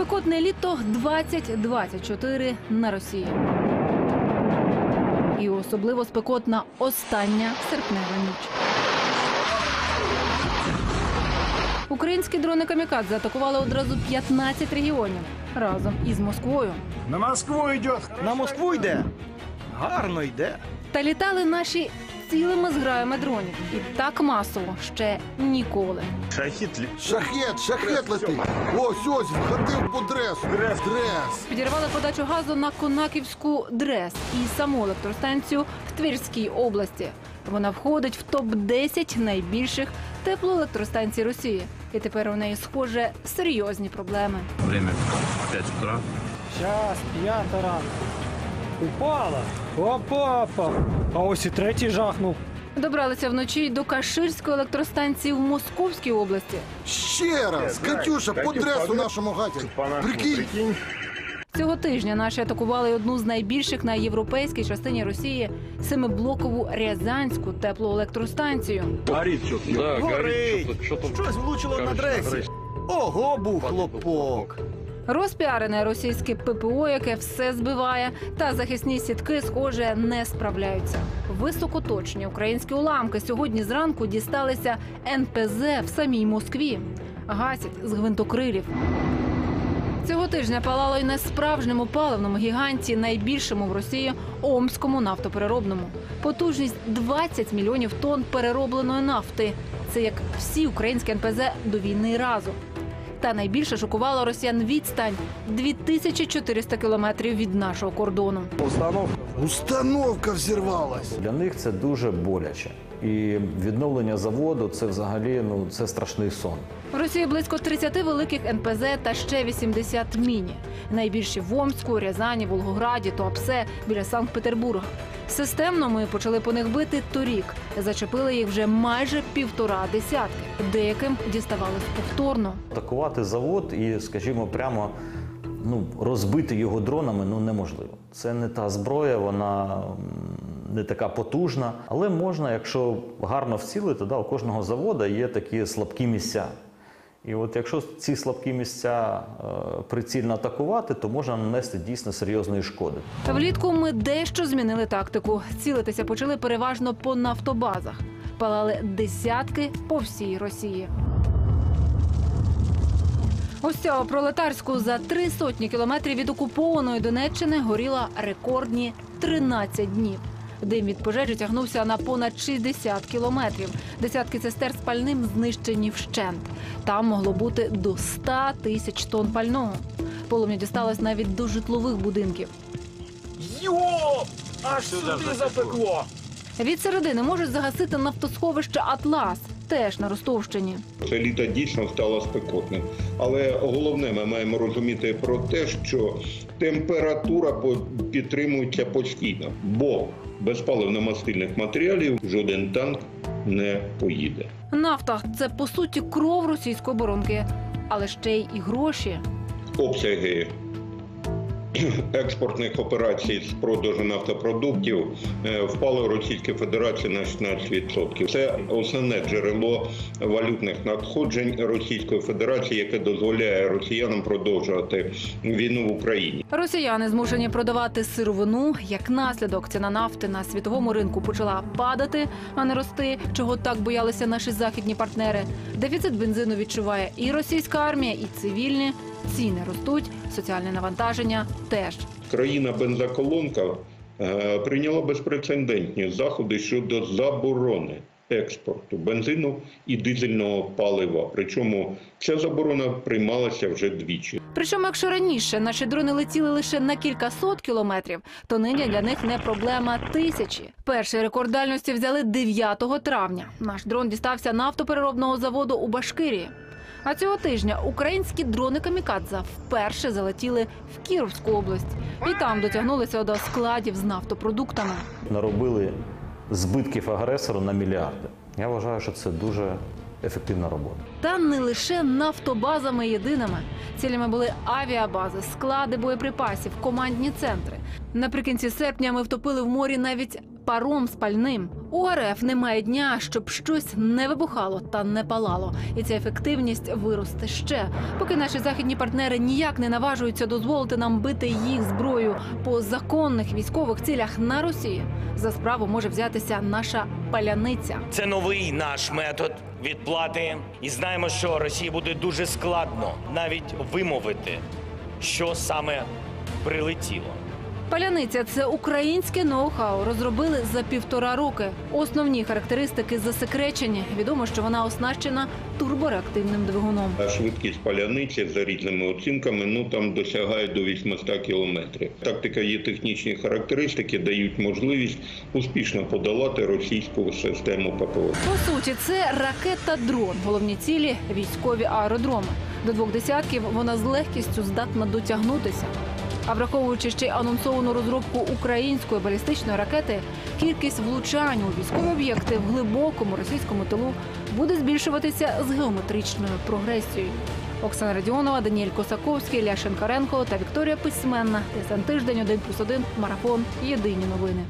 Спекотне літо 2024 на Росії. І особливо спекотна остання серпнева ніч. Українські дрони камікадзе атакували одразу 15 регіонів разом із Москвою. На Москву идет. На Москву йде. Гарно йде. Та літали наші цілими зграями дронів. І так масово ще ніколи. Шахит ли? Шахет, шахет летить. Ось ось входив по дресу. Дрес. Дрес. Підірвали подачу газу на Конаківську ДРЕС і саму електростанцію в Тверській області. Вона входить в топ 10 найбільших теплоелектростанцій Росії. І тепер у неї схоже серйозні проблеми. Время 5 утра. Час, п'ята ранку. Упала. Опа-опа. А ось і третій жахнув. Добралися вночі й до Каширської електростанції в Московській області. Ще раз. Катюша, по дресу нашому. По Прикинь. Цього тижня наші атакували одну з найбільших на європейській частині Росії семиблокову Рязанську теплоелектростанцію. Горит что-то. Да, Горить. Щось влучило на дресі. Ого, був хлопок. Розпіарене російське ППО, яке все збиває, та захисні сітки, схоже, не справляються. Високоточні українські уламки сьогодні зранку дісталися НПЗ в самій Москві. Гасять з гвинтокрилів. Цього тижня палало й на справжньому паливному гіганті, найбільшому в Росії Омському нафтопереробному. Потужність 20 мільйонів тонн переробленої нафти. Це як всі українські НПЗ до війни разом. Та найбільше шокувала росіян відстань 2400 кілометрів від нашого кордону. Установка взірвалась. Для них це дуже боляче. І відновлення заводу це взагалі ну це страшний сон. В Росії близько 30 великих НПЗ та ще 80 міні. Найбільші в Омську, Рязані, Волгограді, Туапсе біля Санкт-Петербурга. Системно ми почали по них бити торік. Зачепили їх вже майже півтора десятки. Деяким діставалось повторно. Атакувати завод і, скажімо, прямо ну розбити його дронами ну неможливо. Це не та зброя, вона не така потужна, але можна, якщо гарно вцілити, да, у кожного заводу є такі слабкі місця. І от якщо ці слабкі місця е, прицільно атакувати, то можна нанести дійсно серйозної шкоди. Та Влітку ми дещо змінили тактику. Цілитися почали переважно по нафтобазах. Палали десятки по всій Росії. Ось цього пролетарську за три сотні кілометрів від окупованої Донеччини горіла рекордні 13 днів. Дим від пожежі тягнувся на понад 60 кілометрів. Десятки цистерн з пальним знищені вщент. Там могло бути до 100 тисяч тонн пального. Полум'я дісталось навіть до житлових будинків. Йо! Аж сюди запекло. Від середини можуть загасити нафтосховище Атлас, теж на Ростовщині. Це літо дійсно стало спекотним. Але головне, ми маємо розуміти про те, що температура по- підтримується постійно, бо без паливно-мастильних матеріалів жоден танк не поїде. Нафта це по суті кров російської оборонки, але ще й і гроші. Обсяги експортних операцій з продажу нафтопродуктів е, у Російській Федерації на 16%. Це основне джерело валютних надходжень Російської Федерації, яке дозволяє росіянам продовжувати війну в Україні. Росіяни змушені продавати сировину. Як наслідок ціна нафти на світовому ринку почала падати, а не рости, чого так боялися наші західні партнери. Дефіцит бензину відчуває і російська армія, і цивільні. Ціни ростуть, соціальне навантаження теж. Країна бензоколонка е, прийняла безпрецедентні заходи щодо заборони експорту бензину і дизельного палива. Причому ця заборона приймалася вже двічі. Причому, якщо раніше наші дрони летіли лише на кілька сот кілометрів, то нині для них не проблема тисячі. Перший рекорд дальності взяли 9 травня. Наш дрон дістався нафтопереробного заводу у Башкирії. А цього тижня українські дрони камікадзе вперше залетіли в Кіровську область і там дотягнулися до складів з нафтопродуктами. Наробили збитків агресору на мільярди. Я вважаю, що це дуже ефективна робота. Та не лише нафтобазами єдиними. Цілями були авіабази, склади боєприпасів, командні центри. Наприкінці серпня ми втопили в морі навіть паром з пальним. У РФ немає дня, щоб щось не вибухало та не палало, і ця ефективність виросте ще, поки наші західні партнери ніяк не наважуються дозволити нам бити їх зброю по законних військових цілях на Росії. За справу може взятися наша паляниця. Це новий наш метод відплати, і знаємо, що Росії буде дуже складно навіть вимовити, що саме прилетіло. Паляниця це українське ноу-хау. Розробили за півтора роки. Основні характеристики засекречені. Відомо, що вона оснащена турбореактивним двигуном. Швидкість паляниці за різними оцінками ну там досягає до 800 кілометрів. Тактика є технічні характеристики, дають можливість успішно подолати російську систему ППО. По суті, це ракета-дрон. Головні цілі військові аеродроми. До двох десятків вона з легкістю здатна дотягнутися. А враховуючи ще анонсовану розробку української балістичної ракети, кількість влучань у військові об'єкти в глибокому російському тилу буде збільшуватися з геометричною прогресією. Оксана Радіонова, Даніель Косаковський, Ілля Шенкаренко та Вікторія Письменна. ТСН тиждень 1+,1, марафон. Єдині новини.